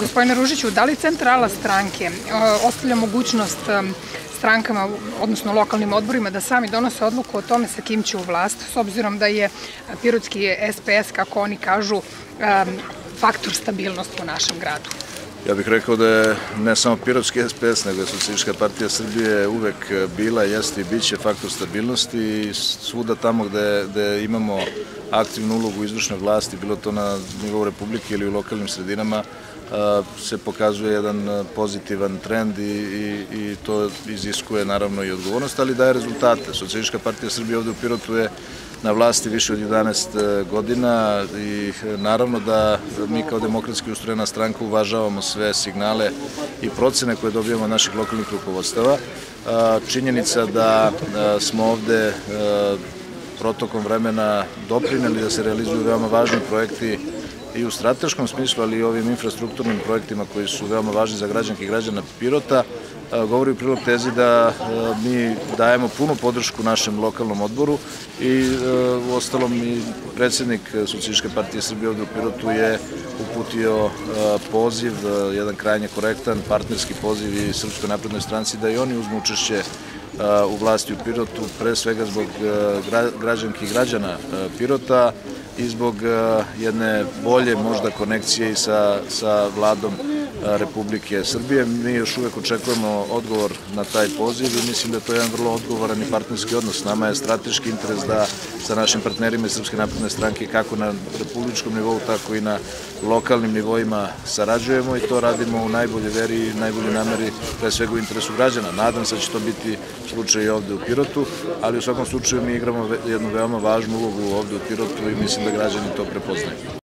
Gospodine Ružiću, da li centrala stranke e, ostavlja mogućnost e, strankama, odnosno lokalnim odborima, da sami donose odluku o tome sa kim će u vlast, s obzirom da je Pirotski SPS, kako oni kažu, e, faktor stabilnosti u našem gradu? Ja bih rekao da je ne samo Pirotski SPS, nego je Socialistička partija Srbije uvek bila, jeste i bit će faktor stabilnosti i svuda tamo gde, gde imamo aktivnu ulogu izvršne vlasti, bilo to na nivou Republike ili u lokalnim sredinama, se pokazuje jedan pozitivan trend i, i, to iziskuje naravno i odgovornost, ali daje rezultate. Socialistička partija Srbije ovde u Pirotu je na vlasti više od 11 godina i naravno da mi kao demokratski ustrojena stranka uvažavamo sve signale i procene koje dobijamo od naših lokalnih rukovodstava. Činjenica da smo ovde protokom vremena doprineli da se realizuju veoma važni projekti i u strateškom smislu, ali i ovim infrastrukturnim projektima koji su veoma važni za građanke i građana Pirota, govori u prilog tezi da mi dajemo punu podršku našem lokalnom odboru i u ostalom i predsednik Socialističke partije Srbije ovde u Pirotu je uputio poziv, jedan krajnje korektan partnerski poziv i Srpskoj naprednoj stranci da i oni uzmu učešće u vlasti u Pirotu, pre svega zbog građanki i građana Pirota i zbog jedne bolje možda konekcije i sa, sa vladom Republike Srbije. Mi još uvek očekujemo odgovor na taj poziv i mislim da je to jedan vrlo odgovoran i partnerski odnos. Nama je strateški interes da sa našim partnerima iz Srpske napredne stranke kako na republičkom nivou, tako i na lokalnim nivoima sarađujemo i to radimo u najbolje veri i najbolje nameri pre svega u interesu građana. Nadam se da će to biti slučaj i ovde u Pirotu, ali u svakom slučaju mi igramo jednu veoma važnu ulogu ovde u Pirotu i mislim da građani to prepoznaju.